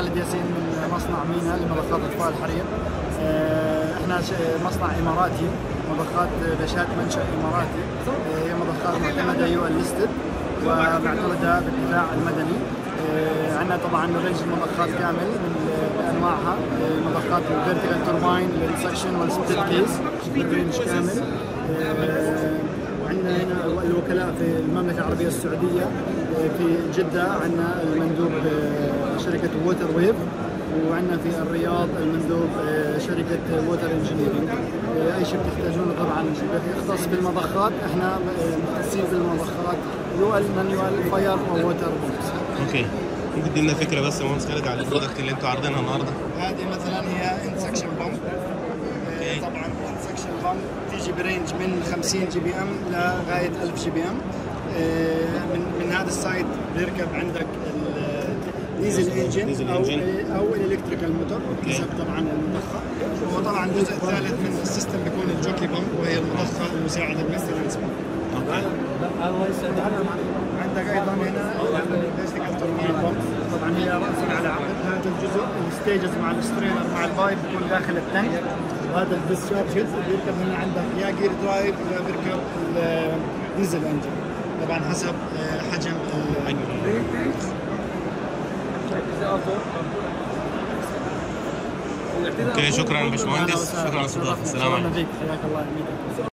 خالد ياسين من مصنع مينا لمضخات اطفاء الحريق آه، إحنا مصنع إماراتي مضخات بشات منشأ إماراتي. آه، هي مضخات معتمدة UL listed ومعتمدة بالدفاع المدني. آه، عندنا طبعا range المضخات كامل من بانواعها مضخات الفيرتيكال تورباين السكشن والسبليت كيس الرينج كامل. هنا الوكلاء في المملكة العربية السعودية آه، في جدة عندنا المندوب آه، شركة Water Wave وعندنا في الرياض المندوب آه، شركة Water Engineering أي شيء بتحتاجونه طبعا. يختص بالمضخات إحنا مختصين بالمضخات UL manual fire water okay. ممكن تدينا فكرة بس يا مهندس خالد على ال product اللي أنتوا عارضينها النهارده؟ هذه مثلا هي end suction pump pump تيجي ب range من 50 GPM لغايه 1000 GPM. من من هذا ال side بيركب عندك ال diesel engine أو. أو ال electrical motor حسب طبعا المضخه وطبعا الجزء الثالث من ال system بيكون ال jockey pump وهي المضخه المساعدة okay. عندك أيضا هنا turbine pump. طبعا هي راسا على عقد هذا الجزء ال stages مع ال strainer مع ال pipe بيكون داخل ال tank. وهذا ال discharge بيركب هنا عندك يا gear drive يا بيركب ال diesel engine طبعا حسب آه، حجم okay شكرا باشمهندس. شكرا على الاستضافه السلام عليكم.